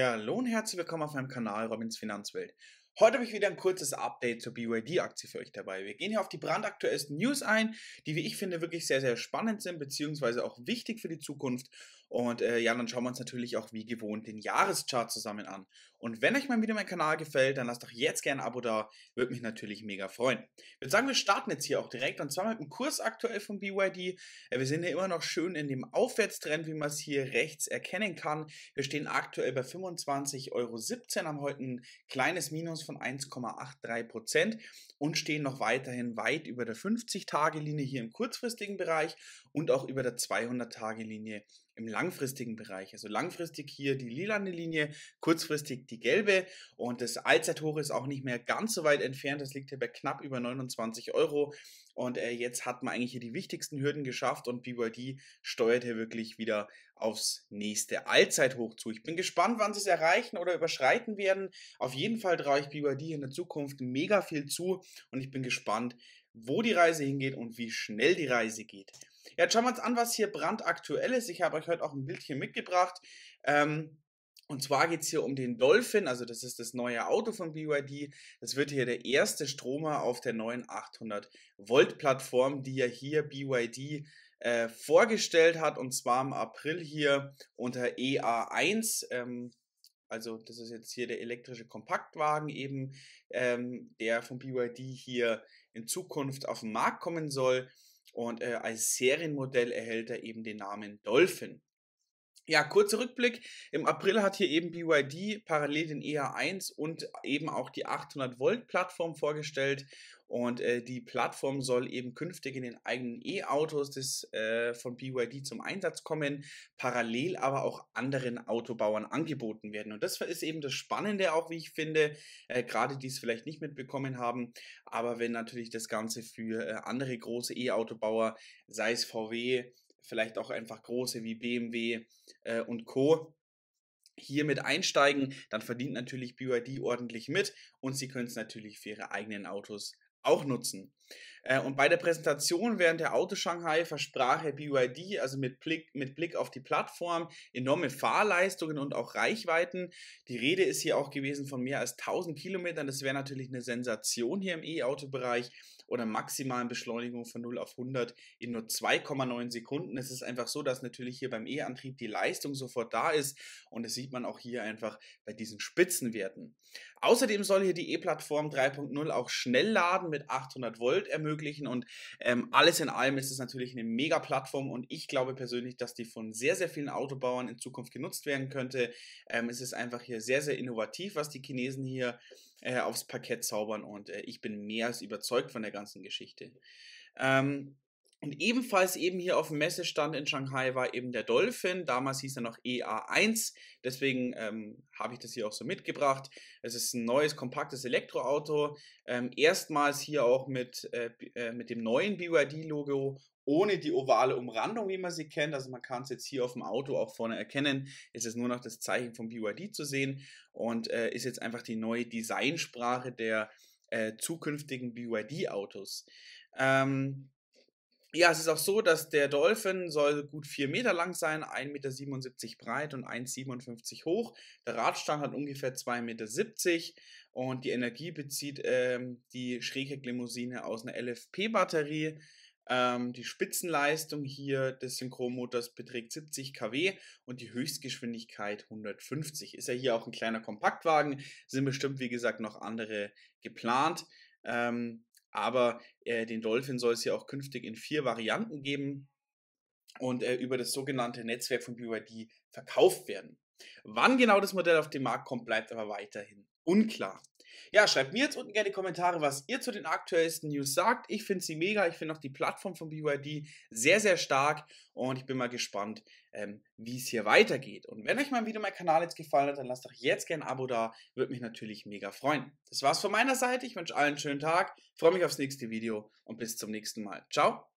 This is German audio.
Ja, hallo und herzlich willkommen auf meinem Kanal Robins Finanzwelt. Heute habe ich wieder ein kurzes Update zur BYD-Aktie für euch dabei. Wir gehen hier auf die brandaktuellsten News ein, die, wie ich finde, wirklich sehr, sehr spannend sind, beziehungsweise auch wichtig für die Zukunft. Und äh, ja, dann schauen wir uns natürlich auch wie gewohnt den Jahreschart zusammen an. Und wenn euch mal wieder mein Kanal gefällt, dann lasst doch jetzt gerne ein Abo da, würde mich natürlich mega freuen. Ich würde sagen, wir starten jetzt hier auch direkt und zwar mit dem Kurs aktuell von BYD. Äh, wir sind ja immer noch schön in dem Aufwärtstrend, wie man es hier rechts erkennen kann. Wir stehen aktuell bei 25,17 Euro, haben heute ein kleines Minus von 1,83 Prozent und stehen noch weiterhin weit über der 50-Tage-Linie hier im kurzfristigen Bereich und auch über der 200-Tage-Linie im langfristigen Bereich. Also langfristig hier die lilane Linie, kurzfristig die gelbe und das Allzeithoch ist auch nicht mehr ganz so weit entfernt. Das liegt hier bei knapp über 29 Euro. Und äh, jetzt hat man eigentlich hier die wichtigsten Hürden geschafft und BYD steuert hier wirklich wieder aufs nächste Allzeithoch zu. Ich bin gespannt, wann sie es erreichen oder überschreiten werden. Auf jeden Fall traue ich BYD in der Zukunft mega viel zu und ich bin gespannt, wo die Reise hingeht und wie schnell die Reise geht. Ja, jetzt schauen wir uns an, was hier brandaktuell ist. Ich habe euch heute auch ein Bildchen mitgebracht. Ähm, und zwar geht es hier um den Dolphin, also das ist das neue Auto von BYD. Das wird hier der erste Stromer auf der neuen 800 Volt Plattform, die ja hier BYD äh, vorgestellt hat und zwar im April hier unter EA1. Ähm, also das ist jetzt hier der elektrische Kompaktwagen eben, ähm, der von BYD hier in Zukunft auf den Markt kommen soll. Und äh, als Serienmodell erhält er eben den Namen Dolphin. Ja, kurzer Rückblick. Im April hat hier eben BYD parallel den EA1 und eben auch die 800 Volt Plattform vorgestellt. Und äh, die Plattform soll eben künftig in den eigenen E-Autos äh, von BYD zum Einsatz kommen, parallel aber auch anderen Autobauern angeboten werden. Und das ist eben das Spannende auch, wie ich finde, äh, gerade die es vielleicht nicht mitbekommen haben. Aber wenn natürlich das Ganze für äh, andere große E-Autobauer, sei es VW, vielleicht auch einfach große wie BMW äh, und Co hier mit einsteigen, dann verdient natürlich BYD ordentlich mit und sie können es natürlich für ihre eigenen Autos auch nutzen. Äh, und bei der Präsentation während der Auto Shanghai versprach Herr BYD, also mit Blick, mit Blick auf die Plattform, enorme Fahrleistungen und auch Reichweiten. Die Rede ist hier auch gewesen von mehr als 1000 Kilometern. Das wäre natürlich eine Sensation hier im E-Auto-Bereich oder maximalen Beschleunigung von 0 auf 100 in nur 2,9 Sekunden. Es ist einfach so, dass natürlich hier beim E-Antrieb die Leistung sofort da ist und das sieht man auch hier einfach bei diesen Spitzenwerten. Außerdem soll hier die E-Plattform 3.0 auch Schnellladen mit 800 Volt ermöglichen und ähm, alles in allem ist es natürlich eine Mega-Plattform und ich glaube persönlich, dass die von sehr, sehr vielen Autobauern in Zukunft genutzt werden könnte. Ähm, es ist einfach hier sehr, sehr innovativ, was die Chinesen hier äh, aufs Parkett zaubern und äh, ich bin mehr als überzeugt von der ganzen Geschichte. Ähm, und ebenfalls eben hier auf dem Messestand in Shanghai war eben der Dolphin. Damals hieß er noch EA1. Deswegen ähm, habe ich das hier auch so mitgebracht. Es ist ein neues, kompaktes Elektroauto. Ähm, erstmals hier auch mit, äh, äh mit dem neuen BYD-Logo ohne die ovale Umrandung, wie man sie kennt. Also man kann es jetzt hier auf dem Auto auch vorne erkennen. Es ist nur noch das Zeichen von BYD zu sehen und äh, ist jetzt einfach die neue Designsprache der äh, zukünftigen BYD-Autos. Ähm, ja, es ist auch so, dass der Dolphin soll gut 4 Meter lang sein, 1,77 Meter breit und 1,57 Meter hoch. Der Radstand hat ungefähr 2,70 Meter und die Energie bezieht ähm, die Schräghecklimousine aus einer LFP-Batterie. Ähm, die Spitzenleistung hier des Synchronmotors beträgt 70 kW und die Höchstgeschwindigkeit 150. Ist ja hier auch ein kleiner Kompaktwagen, sind bestimmt wie gesagt noch andere geplant. Ähm, aber äh, den Dolphin soll es ja auch künftig in vier Varianten geben und äh, über das sogenannte Netzwerk von BYD verkauft werden. Wann genau das Modell auf den Markt kommt, bleibt aber weiterhin unklar. Ja, schreibt mir jetzt unten gerne Kommentare, was ihr zu den aktuellsten News sagt. Ich finde sie mega. Ich finde auch die Plattform von BYD sehr, sehr stark. Und ich bin mal gespannt, ähm, wie es hier weitergeht. Und wenn euch mein Video, mein Kanal jetzt gefallen hat, dann lasst doch jetzt gerne ein Abo da. Würde mich natürlich mega freuen. Das war's von meiner Seite. Ich wünsche allen einen schönen Tag. Freue mich aufs nächste Video und bis zum nächsten Mal. Ciao.